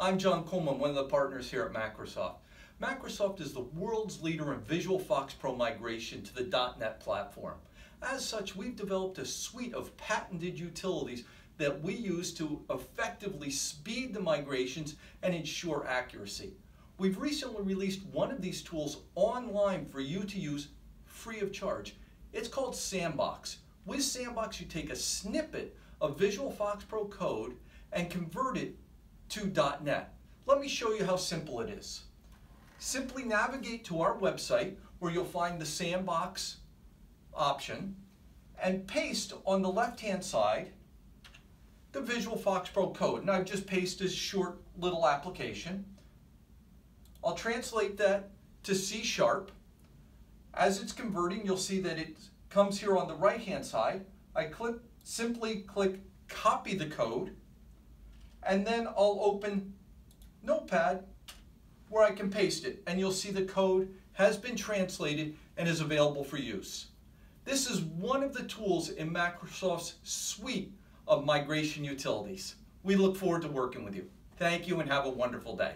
I'm John Coleman, one of the partners here at Macrosoft. Macrosoft is the world's leader in Visual FoxPro migration to the .NET platform. As such, we've developed a suite of patented utilities that we use to effectively speed the migrations and ensure accuracy. We've recently released one of these tools online for you to use free of charge. It's called Sandbox. With Sandbox, you take a snippet of Visual FoxPro code and convert it to .NET. Let me show you how simple it is. Simply navigate to our website where you'll find the Sandbox option and paste on the left-hand side the Visual FoxPro code. And I've just pasted a short little application. I'll translate that to C Sharp. As it's converting, you'll see that it comes here on the right-hand side. I click, simply click copy the code, and then I'll open Notepad where I can paste it. And you'll see the code has been translated and is available for use. This is one of the tools in Macrosoft's suite of migration utilities. We look forward to working with you. Thank you and have a wonderful day.